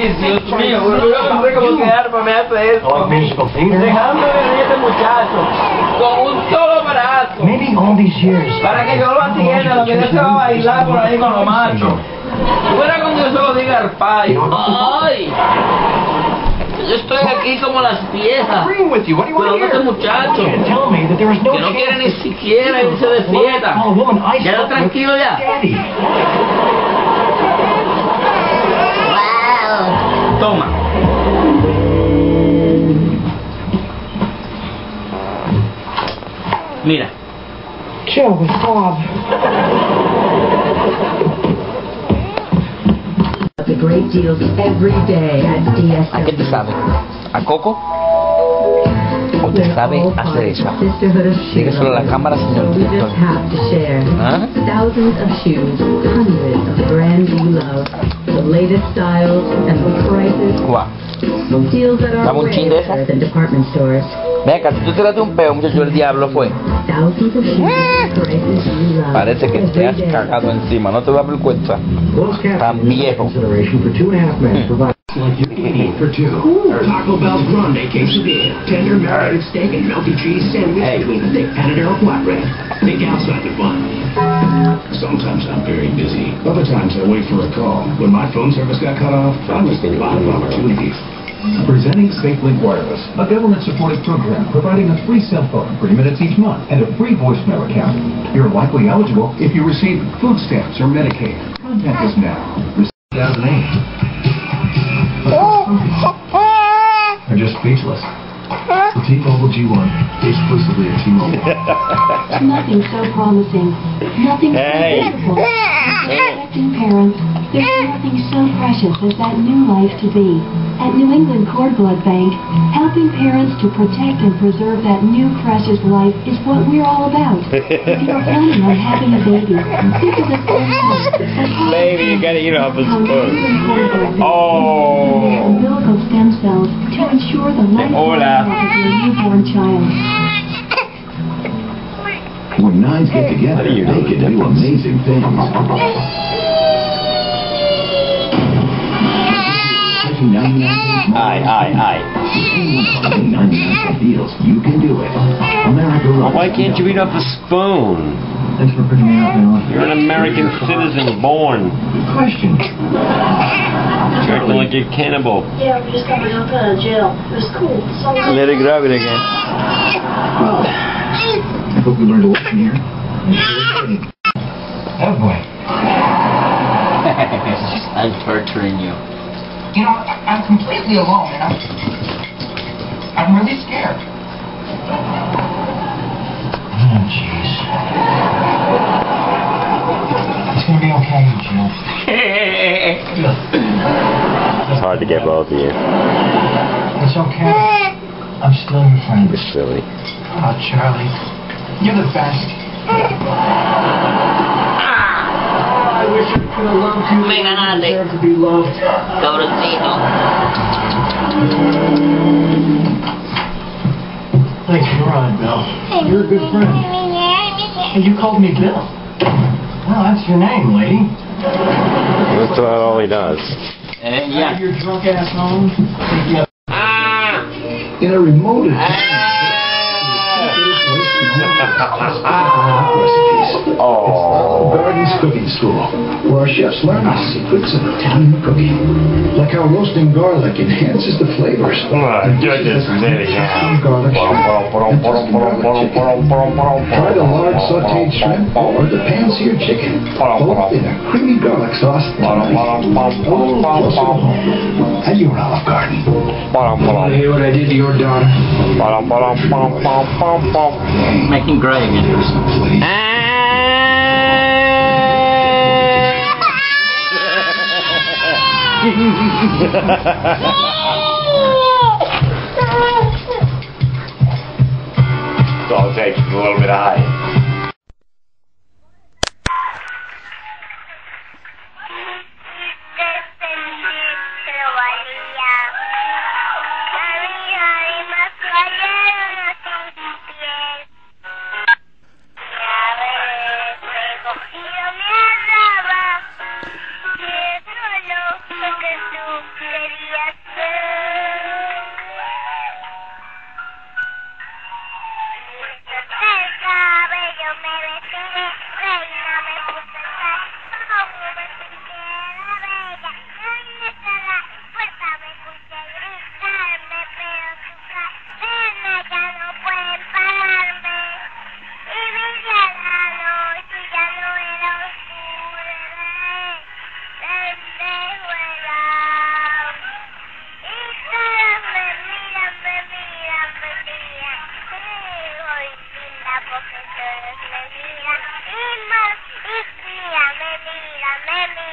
Luis, Dios mío, yo no sé cómo quedarme me hace esto. Theater. Dejando venir este muchacho con un solo brazo. Maybe all these years. Para que yo lo atienda, lo que yo se va a bailar por ahí con los machos. Fuera cuando yo se lo diga al pai. ¡Ay! Yo estoy aquí como las piezas. Agreeing with you. What do you Pero este muchacho, You tell me that there was no que no quiere ni that- siquiera irse de fiesta. Queda tranquilo ya. Toma. Mira. Qué abusado. Aquí te sabe? ¿A coco? sabe hacer eso. Dígaselo a la cámara, señor director. ¿Ah? Guau. Dame un chin de. Venga, si tú te das un peo, muchacho, el diablo fue. Eh. Parece que te has cagado encima, no te vas a dar cuenta. Tan viejo. Consideration for two and a half minutes provided. Like you can eat for two. Or Taco Bell's Grande Quesadilla. Tender marinated steak and melty cheese sandwich between a thick panadero flatbread. Think outside the bun. Sometimes I'm very busy. Other times I wait for a call. When my phone service got cut off, I missed a lot of opportunities. Presenting SafeLink Wireless, a government-supported program providing a free cell phone, three minutes each month, and a free voicemail account. You're likely eligible if you receive food stamps or Medicaid. Contact us now. Receive 2008. Just speechless. The T-Mobile G1, exclusively at T-Mobile. Nothing so promising. Nothing so beautiful. Protecting parents, there's nothing so precious as that new life to be. At New England Cord Blood Bank, helping parents to protect and preserve that new precious life is what we're all about. If you're planning on having a baby, think of it for now. Baby, you gotta eat off a spoon. Oh. Hola. health of your newborn child. When nines get together, they can do amazing things. Ay, ay, ay. 99 deals. You can do it. America Well, why can't you eat off a spoon? Thanks for picking me up, Bill. You're an American citizen born. Good question. You're acting like a cannibal. Yeah, we just got my uncle out of jail. It was cool. So Let it grab it again. I hope we learned a lesson here. Oh boy. I'm torturing you. You know, I- I'm completely alone, and I'm, I'm really scared. Oh, jeez. It's gonna be okay, Jill. It's hard to get both of you. It's okay. I'm still your friend. You're silly. Oh, Charlie, you're the best. Ah! I wish I could have loved you. Me ganaste. You deserve to be loved. Go Cabroncito. Thanks You're a good friend. And you called me Bill. Well, that's your name, lady. That's about all he does. Eh, ya. Your drunk ass home. Ah. In a remote Oh. Garden's Cooking School, where our chefs learn the secrets of Italian cooking. Like how roasting garlic enhances the flavors. My goodness, now. Garlic and. Try the large sauteed shrimp or the pan-seared chicken. Both in a creamy garlic sauce. tonight. Oh, close to home. At your Olive hear what I did to your daughter? Making gray again. It takes a little bit of ice. ustedes me y más, y mírame, mírame, mírame.